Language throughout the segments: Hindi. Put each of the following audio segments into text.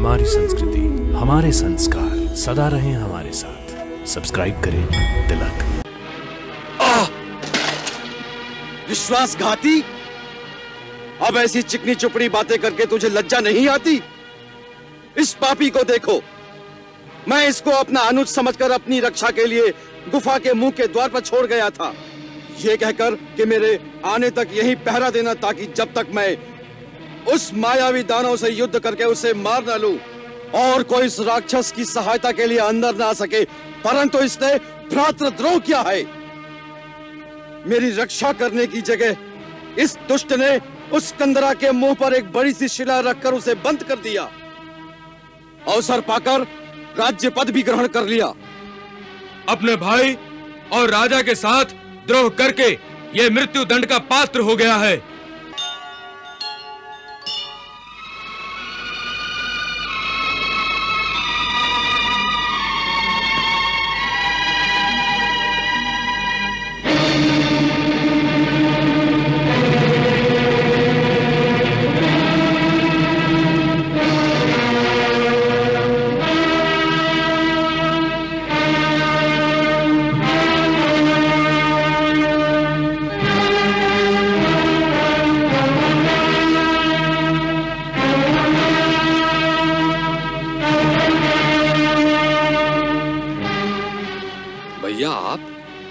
हमारी संस्कृति, हमारे संस्कार सदा रहें हमारे साथ। सब्सक्राइब करें तिलक विश्वासघाती? अब ऐसी चिकनी चुपड़ी बातें करके तुझे लज्जा नहीं आती? इस पापी को देखो। मैं इसको अपना अनुज समझकर अपनी रक्षा के लिए गुफा के मुँह के द्वार पर छोड़ गया था। ये कहकर कि मेरे आने तक यही पहरा देना ताकि जब तक मैं उस मायावी दानव से युद्ध करके उसे मार न लू। और कोई इस राक्षस की सहायता के लिए अंदर ना सके, परंतु इसने भ्रातृद्रोह किया है। मेरी रक्षा करने की जगह इस दुष्ट ने उस कंदरा के मुँह पर एक बड़ी सी शिला रखकर उसे बंद कर दिया। अवसर पाकर राज्य पद भी ग्रहण कर लिया। अपने भाई और राजा के साथ द्रोह करके ये मृत्यु दंड का पात्र हो गया है।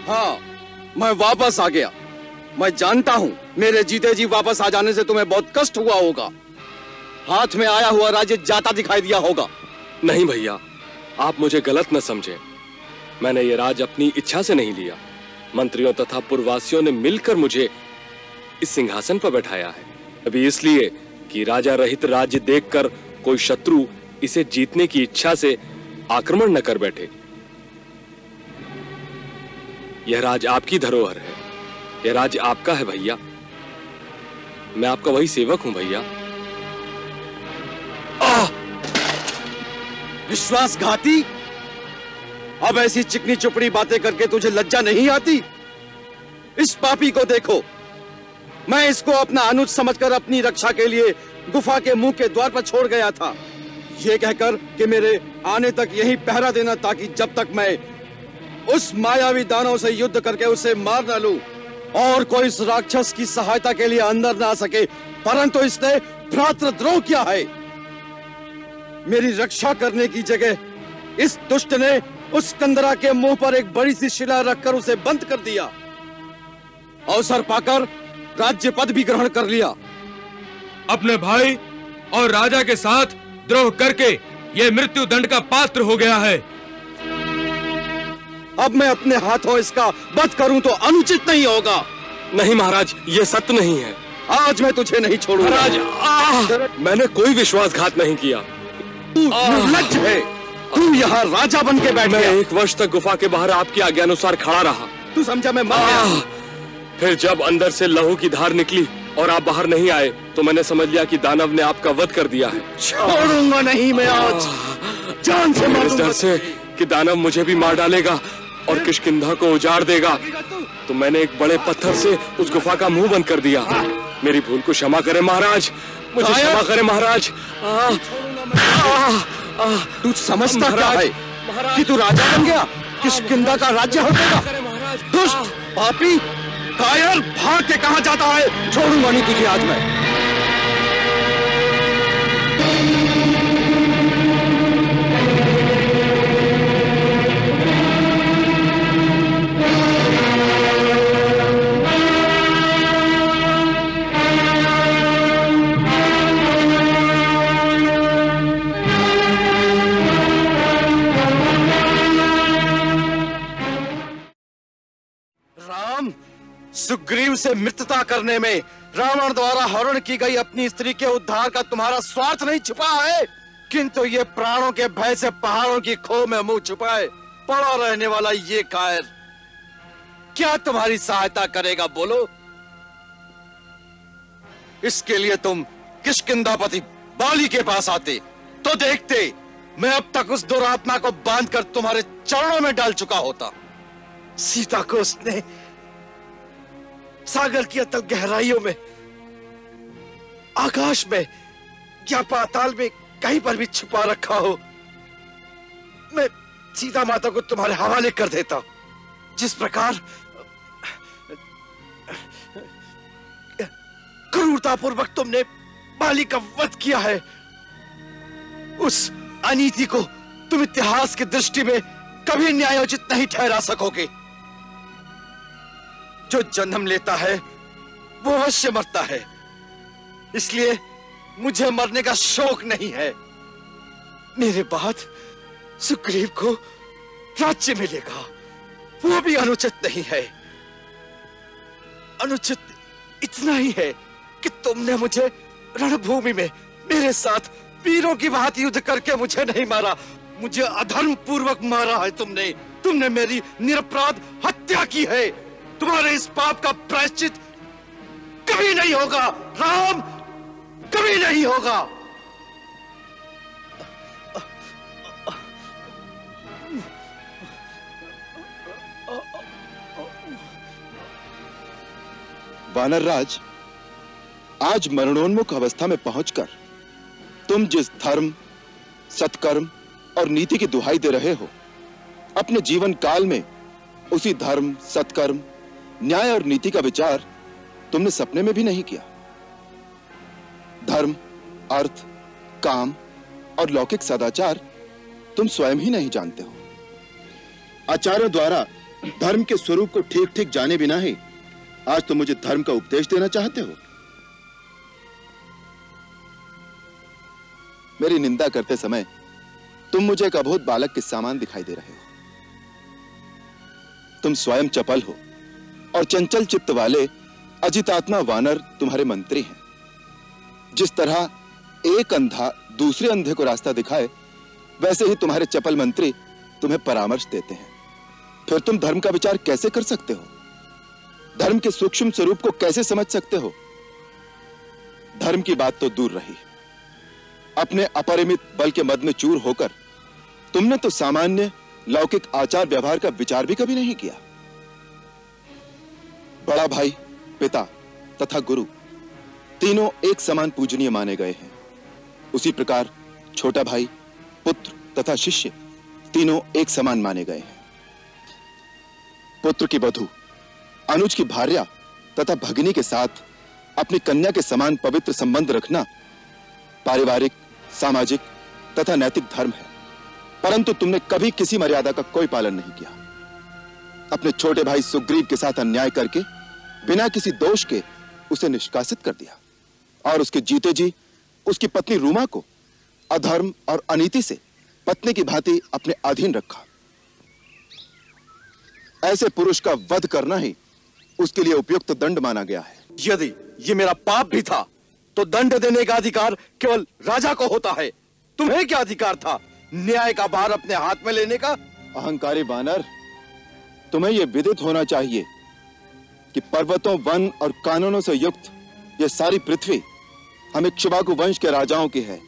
हाँ मैं वापस आ गया। मैं जानता हूँ, मेरे जीते जी वापस आ जाने से तुम्हें बहुत कष्ट हुआ होगा। हाथ में आया हुआ राज्य जाता दिखाई दिया होगा। नहीं भैया, आप मुझे गलत न समझे। मैंने ये राज अपनी इच्छा से नहीं लिया। मंत्रियों तथा पूर्ववासियों ने मिलकर मुझे इस सिंहासन पर बैठाया है। अभी इसलिए कि राजा रहित राज्य देखकर कोई शत्रु इसे जीतने की इच्छा से आक्रमण न कर बैठे। यह राज आपकी धरोहर है। यह राज आपका है भैया। मैं आपका वही सेवक हूँ भैया। विश्वासघाती? अब ऐसी चिकनी चुपड़ी बातें करके तुझे लज्जा नहीं आती? इस पापी को देखो। मैं इसको अपना अनुज समझकर अपनी रक्षा के लिए गुफा के मुँह के द्वार पर छोड़ गया था। ये कहकर कि मेरे आने तक यही पहरा देना ताकि जब तक मैं उस मायावी दानव से युद्ध करके उसे मार न लूँ और कोई इस राक्षस की सहायता के लिए अंदर ना सके, परंतु इसने भ्रातृद्रोह किया है। मेरी रक्षा करने की जगह इस दुष्ट ने उस कंदरा के मुँह पर एक बड़ी सी शिला रखकर उसे बंद कर दिया। अवसर पाकर राज्य पद भी ग्रहण कर लिया। अपने भाई और राजा के साथ द्रोह करके ये मृत्यु दंड का पात्र हो गया है। अब मैं अपने हाथों इसका वध करूँ तो अनुचित नहीं होगा। नहीं महाराज ये सत्य नहीं है। आज मैं तुझे नहीं छोड़ूँगा। महाराज मैंने कोई विश्वासघात नहीं किया। तू है। तू यहाँ राजा बन के बैठ मैं गया। एक वर्ष तक गुफा के बाहर आपकी आज्ञा अनुसार खड़ा रहा। तू समझा मैं मर गया। फिर जब अंदर से लहू की धार निकली और आप बाहर नहीं आए तो मैंने समझ लिया कि दानव ने आपका वध कर दिया है। छोड़ूँगा नहीं मैं आज। जान से इस डर से कि दानव मुझे भी मार डालेगा। और किशकिंधा को उजाड़ देगा। तो मैंने एक बड़े पत्थर से उस गुफा का मुँह बंद कर दिया। मेरी भूल को क्षमा करें महाराज। मुझे क्षमा करें महाराज! तू समझता क्या है कि तू राजा बन गया? किसकिंदा का राज्य करें महाराज। दुष्ट पापी कायर भाग के कहा जाता है? छोड़ूँगा नहीं तुझे आज मैं। सुग्रीव से मित्रता करने में रावण द्वारा हरण की गई अपनी स्त्री के उद्धार का तुम्हारा स्वार्थ नहीं छुपा है। किंतु ये प्राणों के भय से पहाड़ों की खो में मुँह छुपाए, पड़ा रहने वाला ये कायर क्या तुम्हारी सहायता करेगा, बोलो? इसके लिए तुम किशकिंदापति बाली के पास आते तो देखते, मैं अब तक उस दुरात्मा को बांधकर तुम्हारे चरणों में डाल चुका होता। सीता को उसने सागर की अतल गहराइयों में, आकाश में, या पाताल में कहीं पर भी छुपा रखा हो, मैं सीता माता को तुम्हारे हवाले कर देता जिस प्रकार, क्रूरतापूर्वक तुमने माली का वध किया है, उस अनीति को तुम इतिहास की दृष्टि में कभी न्यायोचित नहीं ठहरा सकोगे। जो जन्म लेता है, वो अवश्य मरता है। इसलिए मुझे मरने का शौक नहीं है। मेरे बाद सुग्रीव को राज्य मिलेगा। वो भी अनुचित नहीं है। अनुचित इतना ही है कि तुमने मुझे रणभूमि में मेरे साथ वीरों की भांति युद्ध करके मुझे नहीं मारा। मुझे अधर्म पूर्वक मारा है तुमने। तुमने मेरी निरपराध हत्या की है। तुम्हारे इस पाप का प्रायश्चित कभी नहीं होगा। राम, कभी नहीं होगा। वानर राज आज मरणोन्मुख अवस्था में पहुंचकर तुम जिस धर्म, सत्कर्म और नीति की दुहाई दे रहे हो, अपने जीवन काल में उसी धर्म, सत्कर्म न्याय और नीति का विचार तुमने सपने में भी नहीं किया। धर्म, अर्थ, काम और लौकिक सदाचार तुम स्वयं ही नहीं जानते हो। आचार्यों द्वारा धर्म के स्वरूप को ठीक ठीक जाने बिना ही आज तुम मुझे धर्म का उपदेश देना चाहते हो। मेरी निंदा करते समय तुम मुझे एक अबोध बालक के सामान दिखाई दे रहे हो। तुम स्वयं चपल हो। और चंचल चित्त वाले अजितात्मा वानर तुम्हारे मंत्री हैं। जिस तरह एक अंधा दूसरे अंधे को रास्ता दिखाए, वैसे ही तुम्हारे चपल मंत्री तुम्हें परामर्श देते हैं। फिर तुम धर्म का विचार कैसे कर सकते हो? धर्म के सूक्ष्म स्वरूप को कैसे समझ सकते हो? धर्म की बात तो दूर रही। अपने अपरिमित बल के मद में चूर होकर तुमने तो सामान्य, लौकिक आचार व्यवहार का विचार भी कभी नहीं किया। बड़ा भाई, पिता तथा गुरु तीनों एक समान पूजनीय माने गए हैं। उसी प्रकार छोटा भाई, पुत्र तथा शिष्य तीनों एक समान माने गए हैं। पुत्र की बधु अनुज की भार्या तथा भगिनी के साथ अपनी कन्या के समान पवित्र संबंध रखना पारिवारिक, सामाजिक तथा नैतिक धर्म है। परंतु तुमने कभी किसी मर्यादा का कोई पालन नहीं किया। अपने छोटे भाई सुग्रीव के साथ अन्याय करके बिना किसी दोष के उसे निष्कासित कर दिया। और उसके जीते जी उसकी पत्नी रूमा को अधर्म और अनीति से पत्नी की भांति अपने अधीन रखा। ऐसे पुरुष का वध करना ही उसके लिए उपयुक्त दंड माना गया है। यदि ये मेरा पाप भी था तो दंड देने का अधिकार केवल राजा को होता है। तुम्हें क्या अधिकार था? न्याय का भार अपने हाथ में लेने का? अहंकारी बानर तुम्हें यह विदित होना चाहिए कि पर्वतों, वन और कानूनों से युक्त यह सारी पृथ्वी हमें इक्ष्वाकु वंश के राजाओं की है।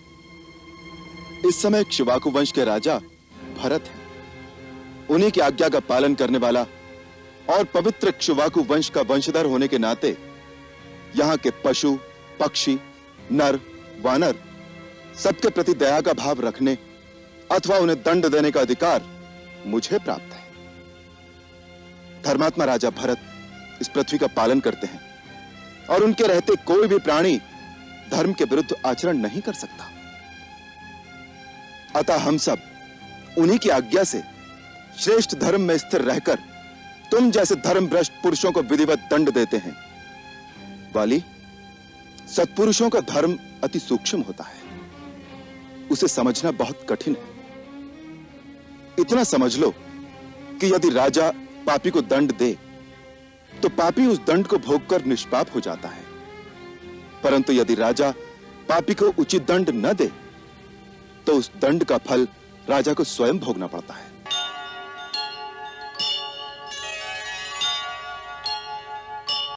इस समय इक्ष्वाकु वंश के राजा भरत है। उन्हीं की आज्ञा का पालन करने वाला और पवित्र इक्ष्वाकु वंश का वंशधर होने के नाते यहाँ के पशु, पक्षी, नर, वानर सबके प्रति दया का भाव रखने अथवा उन्हें दंड देने का अधिकार मुझे प्राप्त है। धर्मात्मा राजा भरत इस पृथ्वी का पालन करते हैं और उनके रहते कोई भी प्राणी धर्म के विरुद्ध आचरण नहीं कर सकता। अतः हम सब उन्हीं की आज्ञा से श्रेष्ठ धर्म में स्थिर रहकर तुम जैसे धर्म भ्रष्ट पुरुषों को विधिवत दंड देते हैं। वाली सत्पुरुषों का धर्म अति सूक्ष्म होता है। उसे समझना बहुत कठिन है। इतना समझ लो कि यदि राजा पापी को दंड दे तो पापी उस दंड को भोगकर निष्पाप हो जाता है। परंतु यदि राजा पापी को उचित दंड न दे तो उस दंड का फल राजा को स्वयं भोगना पड़ता है।